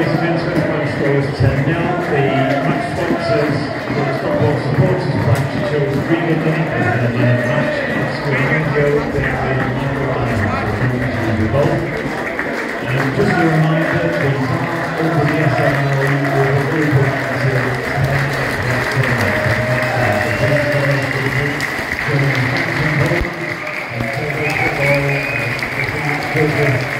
the commencement fund 10 0. The match sponsors, the Stockport supporters branch chose Regan Lincoln and the match. It's match, Square Angel, David Michael Allen, the. And just a reminder, the over the SML will be until 10 October. Thank you.